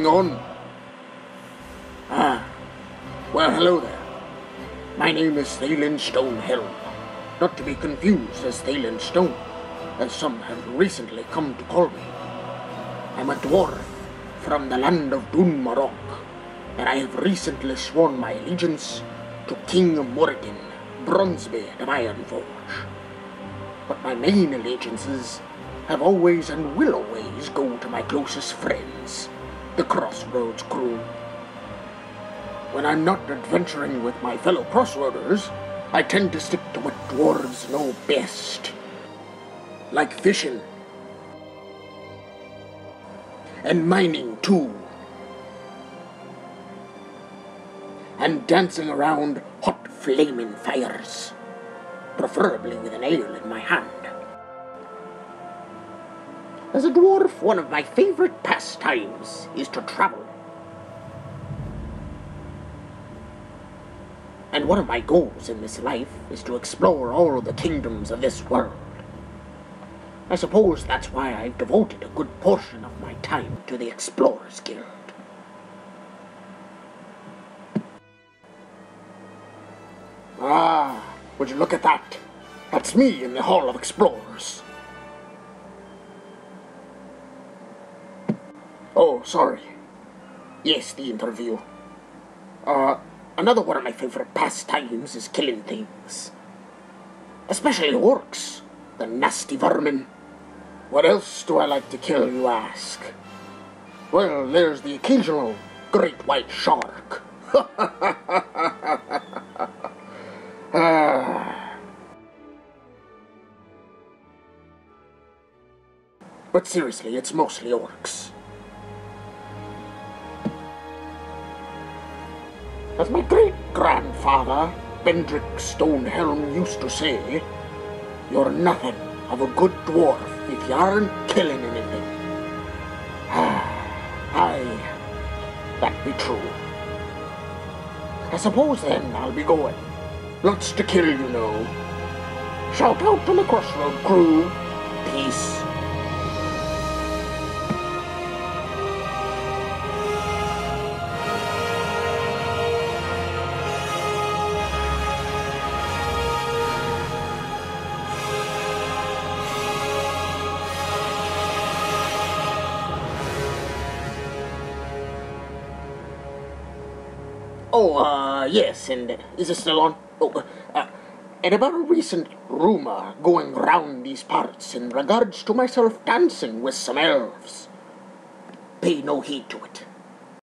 thing on. Ah, well, hello there. My name is Thaylin Stonehelm, not to be confused as Thaylin Stone, as some have recently come to call me. I'm a dwarf from the land of Dun Morogh, and I have recently sworn my allegiance to King Moradin, Bronzebeard of Ironforge. But my main allegiances have always and will always go to my closest friends, the Crossroads crew. When I'm not adventuring with my fellow crossroaders, I tend to stick to what dwarves know best. Like fishing. And mining, too. And dancing around hot flaming fires. Preferably with an ale in my hand. As a dwarf, one of my favorite pastimes is to travel. And one of my goals in this life is to explore all the kingdoms of this world. I suppose that's why I've devoted a good portion of my time to the Explorers Guild. Ah, would you look at that? That's me in the Hall of Explorers. Oh, sorry. Yes, the interview. Uh, another one of my favorite pastimes is killing things. Especially orcs, the nasty vermin. What else do I like to kill, you ask? Well, there's the occasional great white shark. Ah. But seriously, it's mostly orcs. As my great grandfather, Bendrick Stonehelm, used to say, you're nothing of a good dwarf if you aren't killing anything. Aye, that be true. I suppose then I'll be going. Lots to kill, you know. Shout out to the crossroad crew. Peace. Oh, uh, yes, and is it still on? Oh, uh, and about a recent rumor going round these parts in regards to myself dancing with some elves. Pay no heed to it.